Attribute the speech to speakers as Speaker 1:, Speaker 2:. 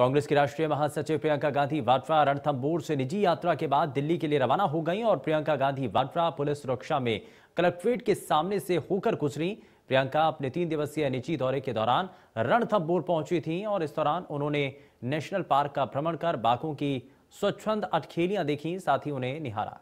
Speaker 1: कांग्रेस की राष्ट्रीय महासचिव प्रियंका गांधी वाड्रा रणथम्बोर से निजी यात्रा के बाद दिल्ली के लिए रवाना हो गई और प्रियंका गांधी वाड्रा पुलिस सुरक्षा में कलेक्ट्रेट के सामने से होकर गुजरी। प्रियंका अपने तीन दिवसीय निजी दौरे के दौरान रणथम्बोर पहुँची थी और इस दौरान उन्होंने नेशनल पार्क का भ्रमण कर बाघों की स्वच्छंद अटखेलियाँ देखी, साथ ही उन्हें निहारा।